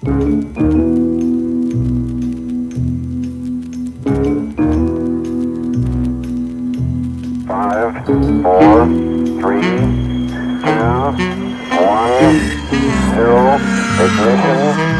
Five, four, three, two, one, zero, ignition.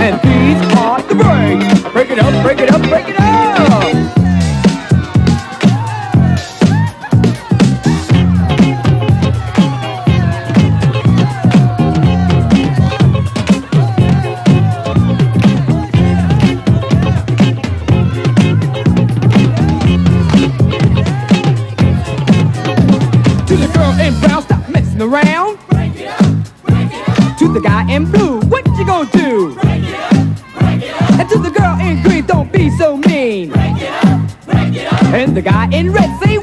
and these are the breaks. Break it up, break it up, break it up. To the girl in brown, stop messing around. Break it up, break it up. To the guy in blue, what you gonna do? the guy in red. Say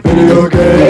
Video game.